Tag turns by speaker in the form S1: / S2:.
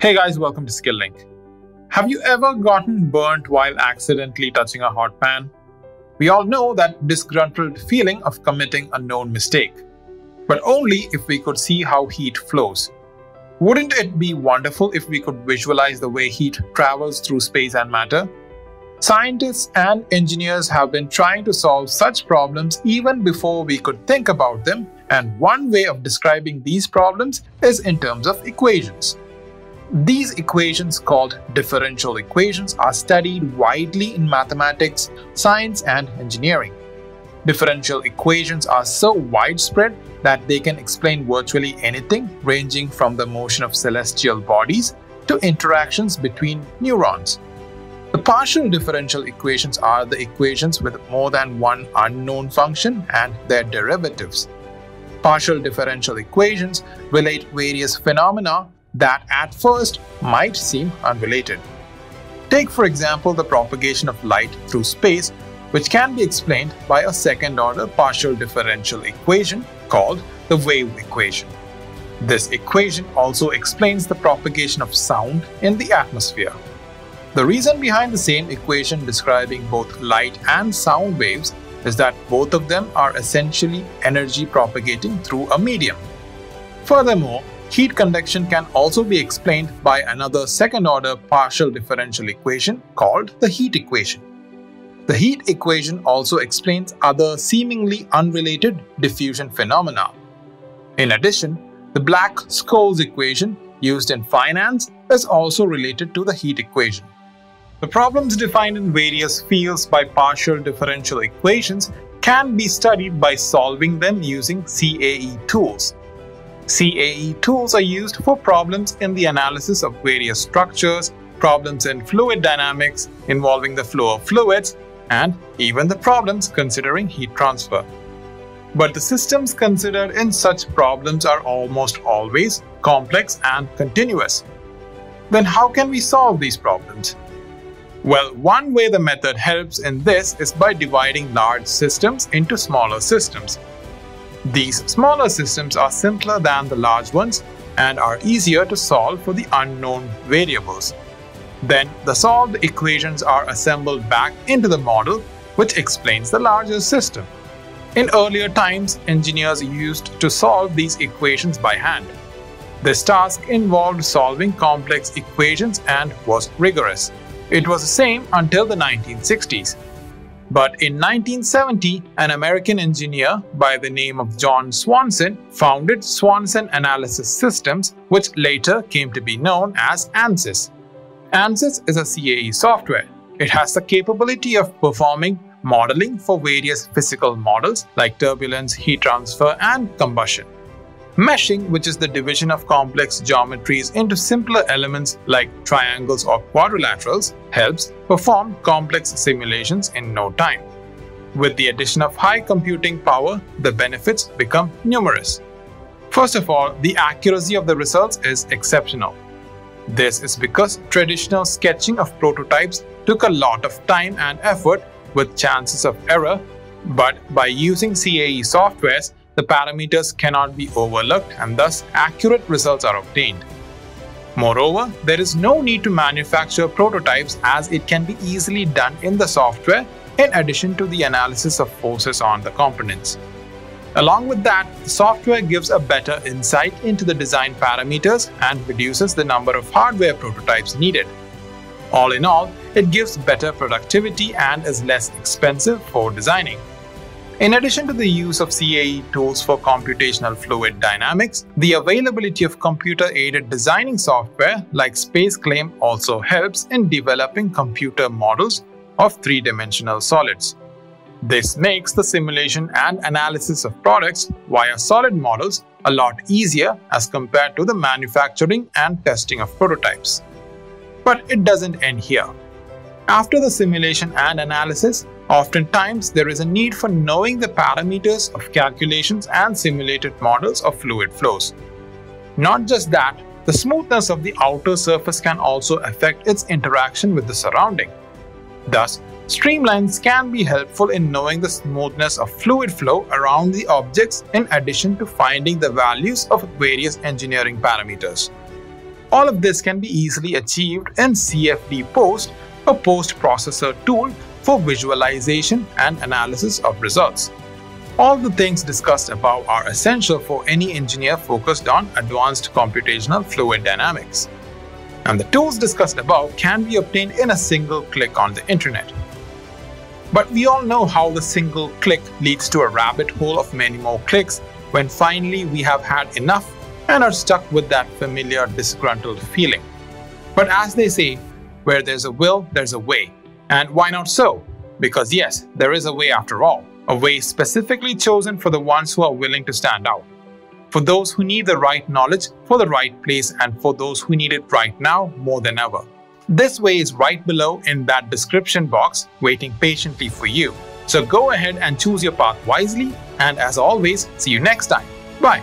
S1: Hey guys, welcome to Skill-Lync. Have you ever gotten burnt while accidentally touching a hot pan? We all know that disgruntled feeling of committing a known mistake, but only if we could see how heat flows. Wouldn't it be wonderful if we could visualize the way heat travels through space and matter? Scientists and engineers have been trying to solve such problems even before we could think about them, and one way of describing these problems is in terms of equations. These equations, called differential equations, are studied widely in mathematics, science, and engineering. Differential equations are so widespread that they can explain virtually anything ranging from the motion of celestial bodies to interactions between neurons. The partial differential equations are the equations with more than one unknown function and their derivatives. Partial differential equations relate various phenomena that at first might seem unrelated. Take for example the propagation of light through space which can be explained by a second-order partial differential equation called the wave equation. This equation also explains the propagation of sound in the atmosphere. The reason behind the same equation describing both light and sound waves is that both of them are essentially energy propagating through a medium. Furthermore, heat conduction can also be explained by another second-order partial differential equation called the heat equation. The heat equation also explains other seemingly unrelated diffusion phenomena. In addition, the Black-Scholes equation used in finance is also related to the heat equation. The problems defined in various fields by partial differential equations can be studied by solving them using CAE tools. CAE tools are used for problems in the analysis of various structures, problems in fluid dynamics involving the flow of fluids, and even the problems considering heat transfer. But the systems considered in such problems are almost always complex and continuous. Then how can we solve these problems? Well, one way the method helps in this is by dividing large systems into smaller systems. These smaller systems are simpler than the large ones and are easier to solve for the unknown variables. Then the solved equations are assembled back into the model which explains the larger system. In earlier times, engineers used to solve these equations by hand. This task involved solving complex equations and was rigorous. It was the same until the 1960s. But in 1970, an American engineer by the name of John Swanson founded Swanson Analysis Systems, which later came to be known as ANSYS. ANSYS is a CAE software. It has the capability of performing modeling for various physical models like turbulence, heat transfer, and combustion. Meshing, which is the division of complex geometries into simpler elements like triangles or quadrilaterals, helps perform complex simulations in no time. With the addition of high computing power, the benefits become numerous. First of all, the accuracy of the results is exceptional. This is because traditional sketching of prototypes took a lot of time and effort with chances of error, but by using CAE softwares, the parameters cannot be overlooked and thus accurate results are obtained. Moreover, there is no need to manufacture prototypes as it can be easily done in the software in addition to the analysis of forces on the components. Along with that, the software gives a better insight into the design parameters and reduces the number of hardware prototypes needed. All in all, it gives better productivity and is less expensive for designing. In addition to the use of CAE tools for computational fluid dynamics, the availability of computer-aided designing software like SpaceClaim also helps in developing computer models of three-dimensional solids. This makes the simulation and analysis of products via solid models a lot easier as compared to the manufacturing and testing of prototypes. But it doesn't end here. After the simulation and analysis, Oftentimes, there is a need for knowing the parameters of calculations and simulated models of fluid flows. Not just that, the smoothness of the outer surface can also affect its interaction with the surrounding. Thus, streamlines can be helpful in knowing the smoothness of fluid flow around the objects in addition to finding the values of various engineering parameters. All of this can be easily achieved in CFD Post, a post-processor tool for visualization and analysis of results. All the things discussed above are essential for any engineer focused on advanced computational fluid dynamics. And the tools discussed above can be obtained in a single click on the internet. But we all know how the single click leads to a rabbit hole of many more clicks when finally we have had enough and are stuck with that familiar disgruntled feeling. But as they say, where there's a will, there's a way. And why not so? Because yes, there is a way after all, a way specifically chosen for the ones who are willing to stand out. For those who need the right knowledge for the right place and for those who need it right now more than ever. This way is right below in that description box waiting patiently for you. So go ahead and choose your path wisely and as always, see you next time. Bye.